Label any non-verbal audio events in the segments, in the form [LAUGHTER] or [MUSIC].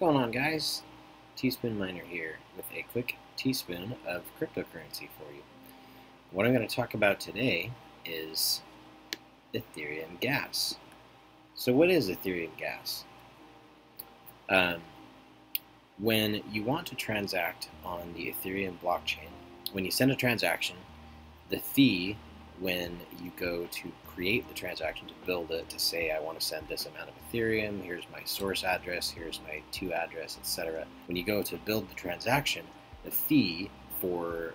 going on guys? Teaspoon Miner here with a quick teaspoon of cryptocurrency for you. What I'm going to talk about today is Ethereum gas. So what is Ethereum gas? Um, when you want to transact on the Ethereum blockchain, when you send a transaction, the fee when you go to create the transaction to build it to say I want to send this amount of Ethereum, here's my source address, here's my to address, etc. When you go to build the transaction, the fee for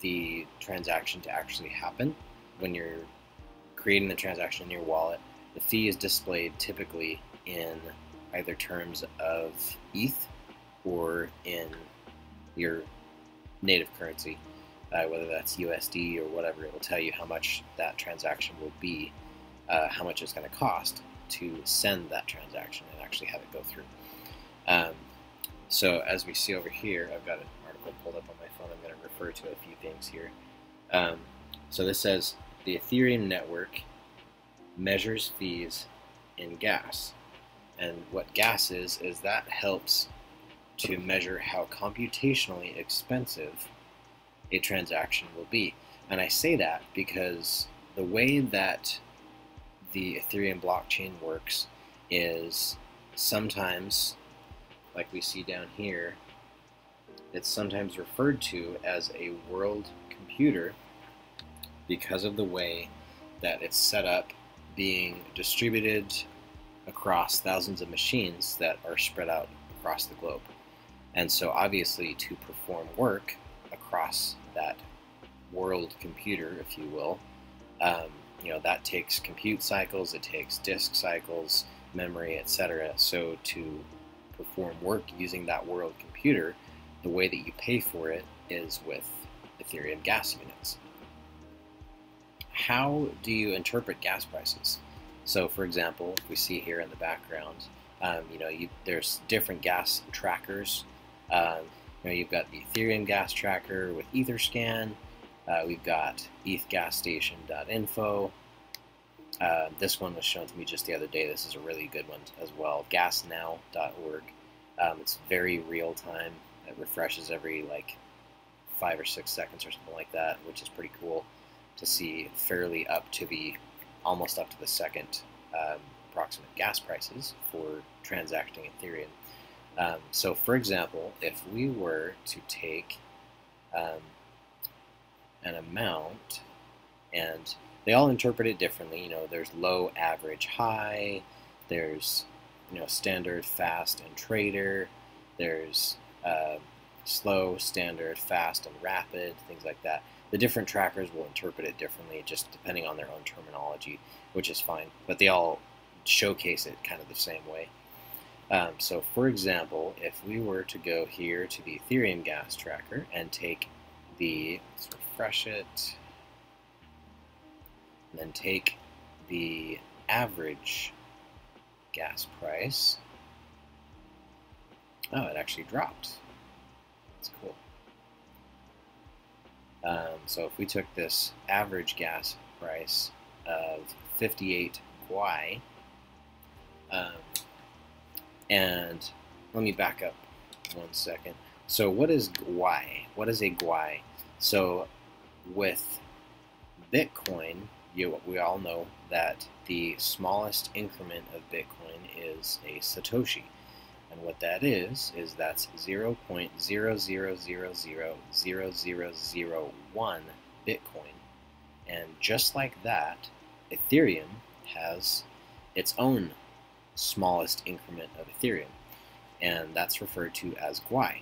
the transaction to actually happen when you're creating the transaction in your wallet, the fee is displayed typically in either terms of ETH or in your native currency uh, whether that's USD or whatever, it will tell you how much that transaction will be, uh, how much it's going to cost to send that transaction and actually have it go through. Um, so as we see over here, I've got an article pulled up on my phone. I'm going to refer to a few things here. Um, so this says the Ethereum network measures fees in gas. And what gas is, is that helps to measure how computationally expensive a transaction will be. And I say that because the way that the Ethereum blockchain works is sometimes, like we see down here, it's sometimes referred to as a world computer because of the way that it's set up being distributed across thousands of machines that are spread out across the globe. And so obviously to perform work, across that world computer, if you will. Um, you know that takes compute cycles, it takes disk cycles, memory, etc. So to perform work using that world computer, the way that you pay for it is with Ethereum gas units. How do you interpret gas prices? So, for example, we see here in the background, um, you know, you, there's different gas trackers. Um, you know, you've got the Ethereum gas tracker with Etherscan. Uh, we've got ethgasstation.info. Uh, this one was shown to me just the other day. This is a really good one as well. Gasnow.org. Um, it's very real time. It refreshes every like five or six seconds or something like that, which is pretty cool to see fairly up to the almost up to the second um, approximate gas prices for transacting Ethereum. Um, so, for example, if we were to take um, an amount, and they all interpret it differently. You know, there's low, average, high. There's you know standard, fast, and trader. There's uh, slow, standard, fast, and rapid. Things like that. The different trackers will interpret it differently, just depending on their own terminology, which is fine. But they all showcase it kind of the same way. Um, so for example, if we were to go here to the Ethereum gas tracker and take the, let's refresh it, and then take the average gas price, oh, it actually dropped. That's cool. Um, so if we took this average gas price of 58 Gwei, um, and let me back up one second. So what is Gwei? What is a Gwei? So with Bitcoin, you, we all know that the smallest increment of Bitcoin is a Satoshi. And what that is, is that's 0.000000001 Bitcoin. And just like that, Ethereum has its own smallest increment of Ethereum, and that's referred to as Gwei.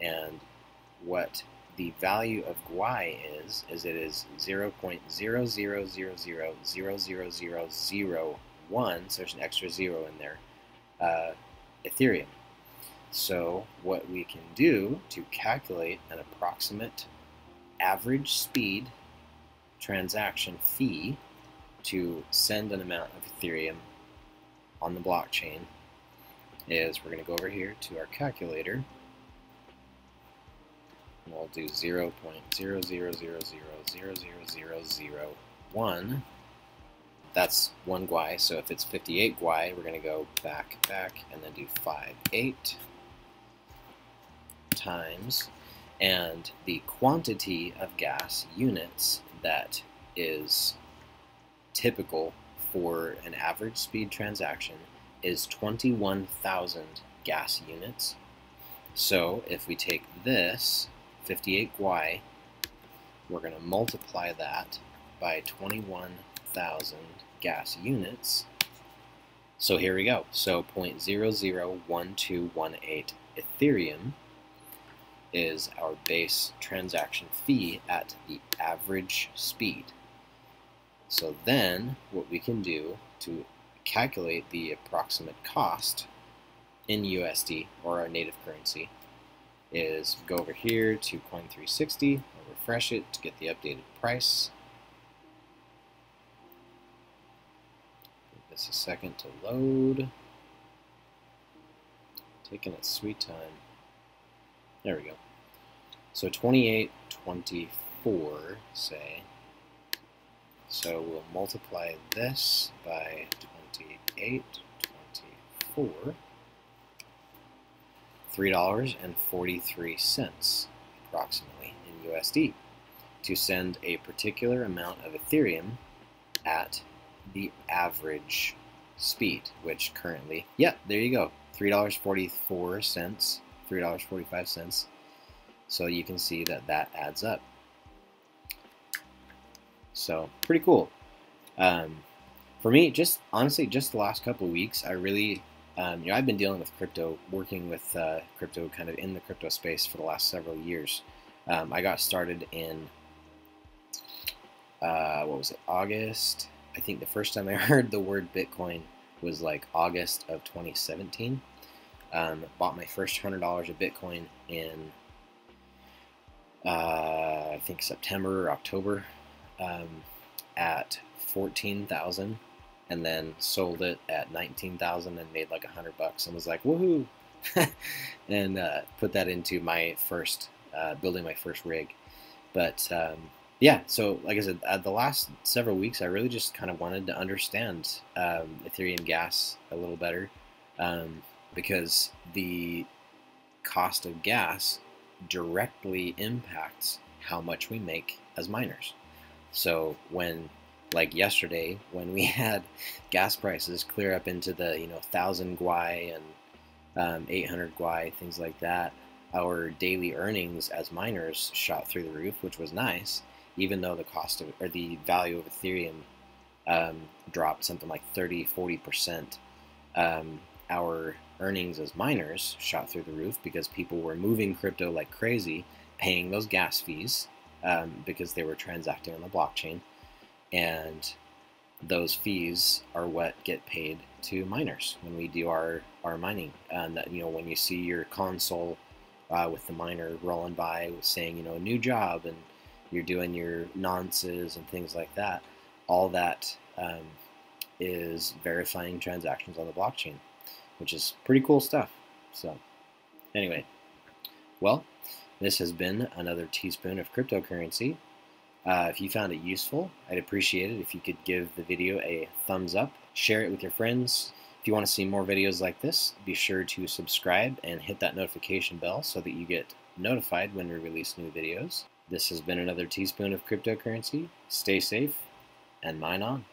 And what the value of Gwei is, is it is 0.000000001, so there's an extra zero in there, uh, Ethereum. So what we can do to calculate an approximate average speed transaction fee to send an amount of Ethereum on the blockchain is we're going to go over here to our calculator and we'll do 0.000000001 that's one Gwei. So if it's 58 Gwei, we're going to go back, back, and then do 5, 8 times. And the quantity of gas units that is typical for an average speed transaction is 21,000 gas units. So if we take this 58 Gwei, we're going to multiply that by 21,000 gas units. So here we go. So 0.001218 Ethereum is our base transaction fee at the average speed. So then what we can do to calculate the approximate cost in USD or our native currency is go over here to Coin360, refresh it to get the updated price. Give this a second to load. Taking its sweet time. There we go. So 2824, say. So we'll multiply this by 2824. $3.43 approximately in USD to send a particular amount of Ethereum at the average speed, which currently, yeah, there you go, $3.44, $3.45. So you can see that that adds up. So pretty cool. Um, for me, just honestly, just the last couple of weeks, I really um, you know, I've been dealing with crypto, working with uh, crypto kind of in the crypto space for the last several years. Um, I got started in, uh, what was it, August? I think the first time I [LAUGHS] heard the word Bitcoin was like August of 2017. Um, bought my first $100 of Bitcoin in, uh, I think September or October um, at 14,000 and then sold it at 19,000 and made like a hundred bucks and was like woohoo! [LAUGHS] and uh, put that into my first uh, building my first rig. But um, yeah so like I said uh, the last several weeks I really just kind of wanted to understand um, Ethereum gas a little better um, because the cost of gas directly impacts how much we make as miners so when like yesterday when we [LAUGHS] had gas prices clear up into the you know thousand Gwei and um, 800 Gwei things like that our daily earnings as miners shot through the roof which was nice even though the cost of or the value of ethereum um, dropped something like 30 40 percent um, our earnings as miners shot through the roof because people were moving crypto like crazy paying those gas fees um, because they were transacting on the blockchain and those fees are what get paid to miners when we do our, our mining. And that, you know, when you see your console uh, with the miner rolling by saying, you know, a new job and you're doing your nonces and things like that, all that um, is verifying transactions on the blockchain, which is pretty cool stuff. So, anyway, well, this has been another teaspoon of cryptocurrency. Uh, if you found it useful, I'd appreciate it if you could give the video a thumbs up, share it with your friends. If you want to see more videos like this, be sure to subscribe and hit that notification bell so that you get notified when we release new videos. This has been another teaspoon of cryptocurrency. Stay safe and mine on.